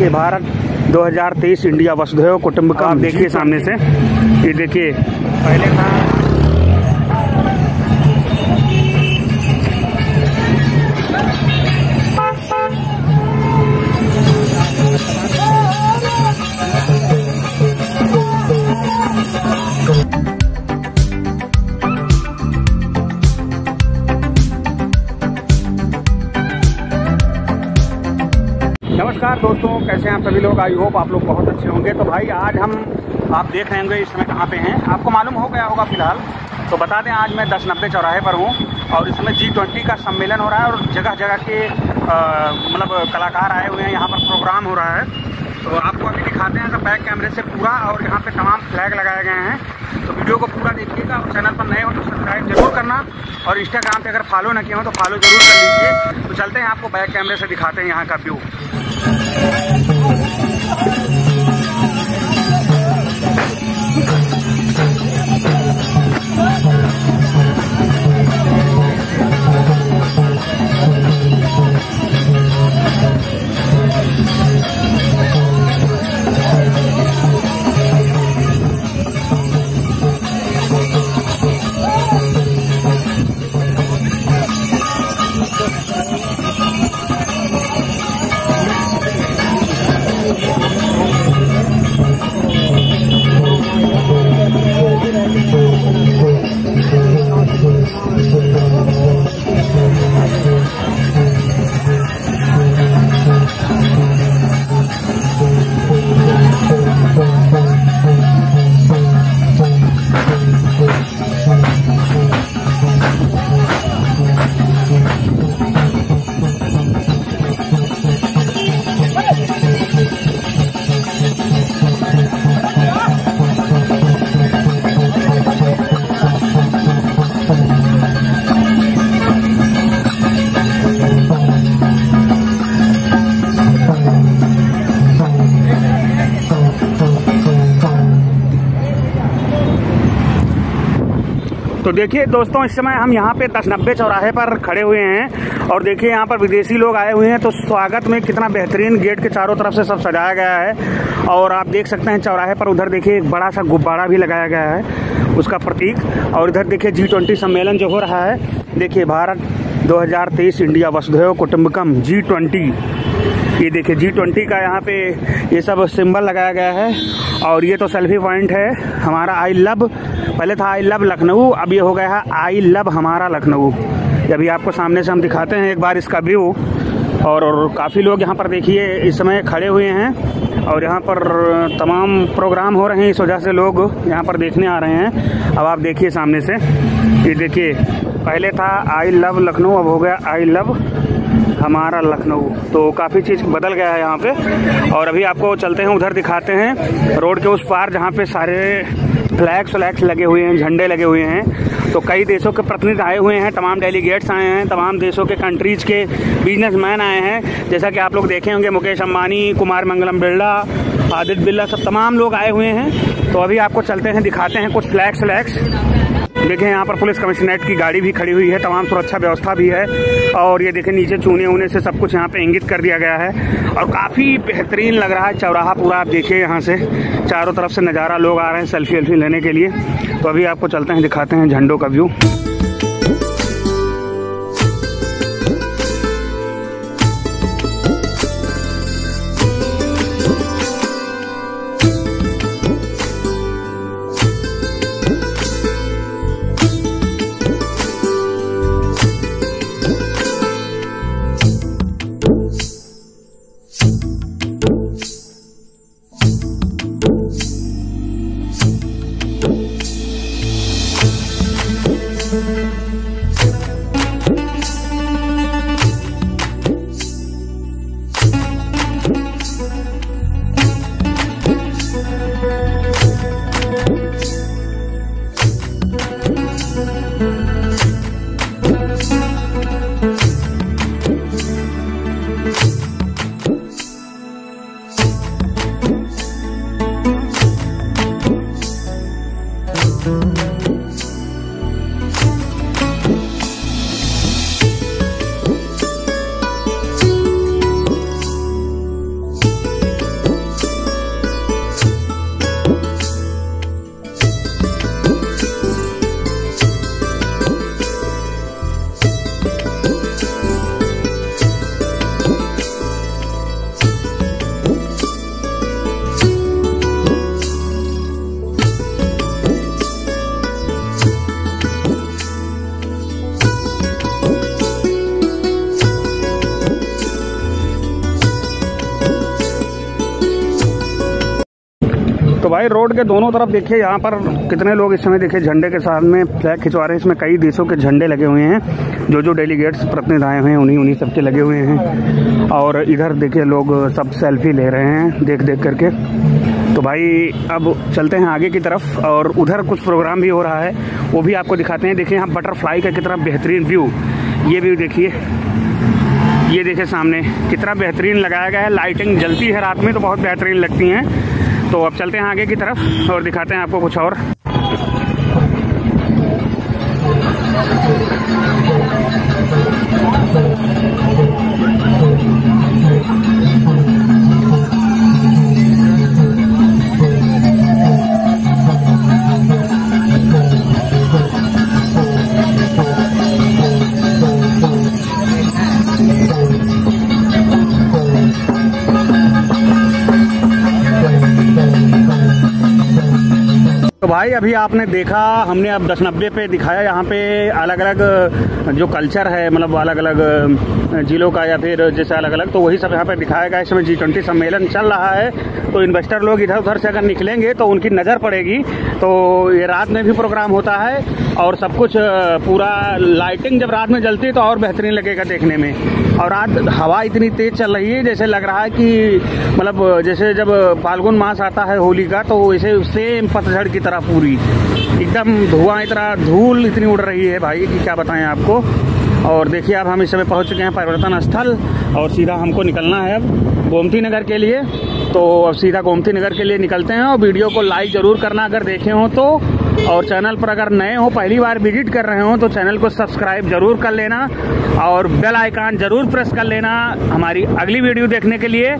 देखिए भारत 2023 इंडिया वसुधैव कुटुंबकम आप देखिए सामने से। ये देखिए। पहले था दोस्तों, कैसे हैं आप सभी लोग? आई होप आप लोग बहुत अच्छे होंगे। तो भाई, आज हम आप देख रहे होंगे इस समय कहाँ पे हैं। आपको मालूम हो गया होगा फ़िलहाल तो बता दें आज मैं दस नब्बे चौराहे पर हूँ और इस समय जी ट्वेंटी का सम्मेलन हो रहा है और जगह जगह के मतलब कलाकार आए हुए हैं। यहाँ पर प्रोग्राम हो रहा है। तो आपको अभी दिखाते हैं सब बैक कैमरे से पूरा और यहाँ पे तमाम फ्लैग लगाए गए हैं। तो वीडियो को पूरा देखिएगा और चैनल पर नए हो तो सब्सक्राइब ज़रूर करना और इंस्टाग्राम पे अगर फॉलो ना किया हो तो फॉलो ज़रूर कर लीजिए। तो चलते हैं आपको बैक कैमरे से दिखाते हैं यहाँ का व्यू Thank you. तो देखिए दोस्तों, इस समय हम यहाँ पे दस नब्बे चौराहे पर खड़े हुए हैं और देखिए यहाँ पर विदेशी लोग आए हुए हैं। तो स्वागत में कितना बेहतरीन गेट के चारों तरफ़ से सब सजाया गया है और आप देख सकते हैं चौराहे पर उधर देखिए एक बड़ा सा गुब्बारा भी लगाया गया है, उसका प्रतीक। और इधर देखिए जी ट्वेंटी सम्मेलन जो हो रहा है, देखिए भारत 2023 इंडिया वसुधैव कुटुम्बकम जी ट्वेंटी। ये देखिए जी ट्वेंटी का यहाँ पे ये सब सिंबल लगाया गया है और ये तो सेल्फी पॉइंट है। हमारा आई लव पहले था आई लव लखनऊ अब ये हो गया है आई लव हमारा लखनऊ। अभी आपको सामने से हम दिखाते हैं एक बार इसका व्यू और, और काफ़ी लोग यहाँ पर देखिए इस समय खड़े हुए हैं और यहाँ पर तमाम प्रोग्राम हो रहे हैं इस वजह से लोग यहाँ पर देखने आ रहे हैं। अब आप देखिए सामने से। ये देखिए पहले था आई लव लखनऊ अब हो गया आई लव हमारा लखनऊ। तो काफ़ी चीज़ बदल गया है यहाँ पे। और अभी आपको चलते हैं उधर दिखाते हैं रोड के उस पार जहाँ पे सारे फ्लैग्स व्लैग्स लगे हुए हैं, झंडे लगे हुए हैं। तो कई देशों के प्रतिनिधि आए हुए हैं, तमाम डेलीगेट्स आए हैं, तमाम देशों के कंट्रीज़ के बिजनेसमैन आए हैं। जैसा कि आप लोग देखे होंगे, मुकेश अम्बानी कुमार मंगलम बिरला, आदित्य बिरला, सब तमाम लोग आए हुए हैं। तो अभी आपको चलते हैं, दिखाते हैं कुछ फ्लैग्स फ्लैग्स देखें यहाँ पर पुलिस कमिश्नरेट की गाड़ी भी खड़ी हुई है, तमाम सुरक्षा व्यवस्था भी है, और ये देखें नीचे चूने ऊने से सब कुछ यहाँ पे इंगित कर दिया गया है, और काफ़ी बेहतरीन लग रहा है चौराहा पूरा, आप देखिए यहाँ से, चारों तरफ़ से नज़ारा, लोग आ रहे हैं सेल्फी वेल्फी लेने के लिए तो अभी आपको चलते हैं, दिखाते हैं झंडों का व्यू। भाई, रोड के दोनों तरफ़ देखिए, यहाँ पर कितने लोग इस समय देखिए, झंडे के साथ में फ्लैग खिंचवा रहे हैं। इसमें कई देशों के झंडे लगे हुए हैं। जो जो डेलीगेट्स प्रतिनिधि आए हुए हैं उन्हीं उन्हीं सबके लगे हुए हैं। और इधर देखिए, लोग सब सेल्फी ले रहे हैं देख देख करके। तो भाई, अब चलते हैं आगे की तरफ़, और उधर कुछ प्रोग्राम भी हो रहा है, वो भी आपको दिखाते हैं। देखिए, यहाँ बटरफ्लाई का कितना बेहतरीन व्यू ये व्यू देखिए। ये देखिए सामने, कितना बेहतरीन लगाया गया है। लाइटिंग जलती है रात में तो बहुत बेहतरीन लगती हैं। तो अब चलते हैं आगे की तरफ़ और दिखाते हैं आपको कुछ और। तो भाई, अभी आपने देखा, हमने अब दस नब्बे पे दिखाया, यहाँ पे अलग अलग जो कल्चर है मतलब अलग अलग जिलों का या फिर जैसे अलग अलग तो वही सब यहाँ पे दिखाया गया इसमें जी ट्वेंटी सम्मेलन चल रहा है। तो इन्वेस्टर लोग इधर उधर से अगर निकलेंगे तो उनकी नज़र पड़ेगी। तो ये रात में भी प्रोग्राम होता है और सब कुछ पूरा लाइटिंग जब रात में जलती है तो और बेहतरीन लगेगा देखने में। और रात हवा इतनी तेज चल रही है, जैसे लग रहा है कि मतलब जैसे जब फाल्गुन मास आता है होली का तो वैसे सेम पतझड़ की तरह पूरी। एकदम धुआँ इतना धूल इतनी उड़ रही है भाई कि क्या बताएँ आपको। और देखिए, अब हम इस समय पहुँच चुके हैं परिवर्तन स्थल और सीधा हमको निकलना है अब गोमती नगर के लिए। तो अब सीधा गोमती नगर के लिए निकलते हैं और वीडियो को लाइक ज़रूर करना अगर देखे हों तो। और चैनल पर अगर नए हो, पहली बार विज़िट कर रहे हो तो चैनल को सब्सक्राइब ज़रूर कर लेना और बेल आइकान ज़रूर प्रेस कर लेना हमारी अगली वीडियो देखने के लिए।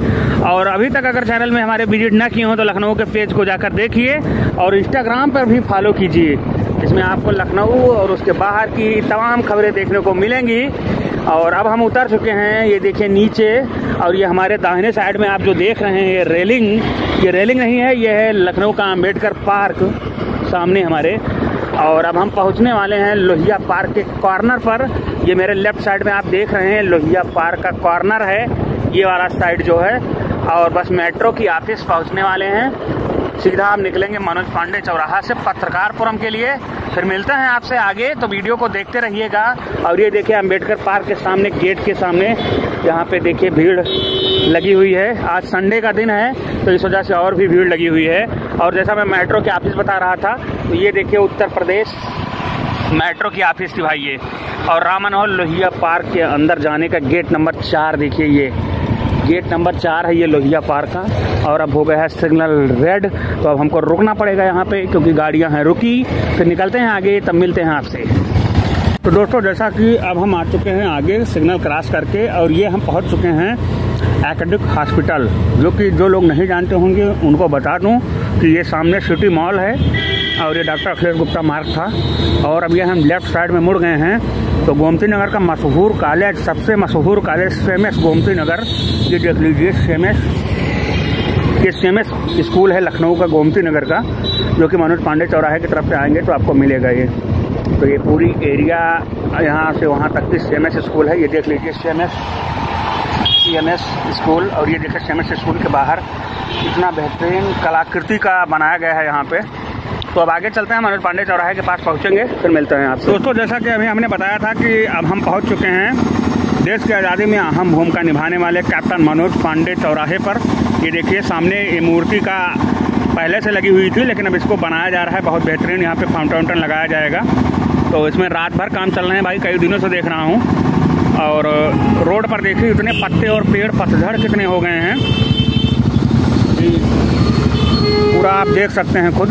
और अभी तक अगर चैनल में हमारे विज़िट ना किए हो तो लखनऊ के पेज को जाकर देखिए और इंस्टाग्राम पर भी फॉलो कीजिए। इसमें आपको लखनऊ और उसके बाहर की तमाम खबरें देखने को मिलेंगी। और अब हम उतर चुके हैं, ये देखिए नीचे, और ये हमारे दाहिने साइड में आप जो देख रहे हैं, ये रेलिंग ये रेलिंग नहीं है, ये है लखनऊ का अंबेडकर पार्क, सामने हमारे। और अब हम पहुँचने वाले हैं लोहिया पार्क के कॉर्नर पर। ये मेरे लेफ़्ट साइड में आप देख रहे हैं, लोहिया पार्क का कॉर्नर है, ये वाला साइड जो है। और बस मेट्रो की ऑफ़िस पहुँचने वाले हैं। सीधा हम निकलेंगे मनोज पांडे चौराहा से पत्रकारपुरम के लिए। फिर मिलते हैं आपसे आगे तो वीडियो को देखते रहिएगा। और ये देखिए अंबेडकर पार्क के सामने, गेट के सामने यहाँ पे देखिए भीड़ लगी हुई है। आज संडे का दिन है तो इस वजह से और भी भीड़ लगी हुई है। और जैसा मैं मेट्रो के ऑफ़िस बता रहा था तो ये देखिए उत्तर प्रदेश मेट्रो की ऑफ़िस थी भाई ये। और राम मनोहर लोहिया पार्क के अंदर जाने का गेट नंबर चार, देखिए ये। गेट नंबर चार है ये लोहिया पार्क का, और अब हो गया है सिग्नल रेड तो अब हमको रुकना पड़ेगा यहाँ पे, क्योंकि गाड़ियाँ हैं रुकी। फिर निकलते हैं आगे, तब मिलते हैं आपसे। तो दोस्तों, जैसा कि अब हम आ चुके हैं आगे सिग्नल क्रॉस करके, और ये हम पहुँच चुके हैं एकेडमिक हॉस्पिटल, जो कि जो लोग नहीं जानते होंगे, उनको बता दूँ कि ये सामने सिटी मॉल है, और ये डॉक्टर अखिलेश गुप्ता मार्ग था, और अब ये हम लेफ़्ट साइड में मुड़ गए हैं। तो गोमती नगर का मशहूर कॉलेज, सबसे मशहूर कॉलेज सेम गोमती नगर, ये देख लीजिए सेम ये सेम स्कूल है लखनऊ का, गोमती नगर का, जो कि मनोज पांडे चौराहे की तरफ़ से आएँगे तो आपको मिलेगा ये। तो ये पूरी एरिया यहाँ से वहाँ तक की सेम स्कूल है, ये देख लीजिए same C M S school, और ये देखिए सी एम एस स्कूल के बाहर, इतना बेहतरीन कलाकृति का बनाया गया है यहाँ पे। तो अब आगे चलते हैं मनोज पांडे चौराहे के पास पहुँचेंगे, फिर मिलते हैं आपसे। दोस्तों, जैसा कि अभी हमने बताया था कि अब हम पहुँच चुके हैं देश की आज़ादी में अहम भूमिका निभाने वाले कैप्टन मनोज पांडे चौराहे पर। ये देखिए, सामने ये मूर्ति का पहले से लगी हुई थी, लेकिन अब इसको बनाया जा रहा है, बहुत बेहतरीन यहाँ पे फाउंटेन लगाया जाएगा। तो इसमें रात भर काम चल रहे हैं भाई, कई दिनों से देख रहा हूँ। और रोड पर देखिए, इतने पत्ते और पेड़ पतझड़ कितने हो गए हैं। पूरा आप देख सकते हैं खुद।